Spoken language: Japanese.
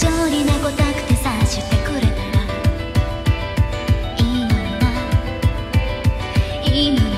いいのにな。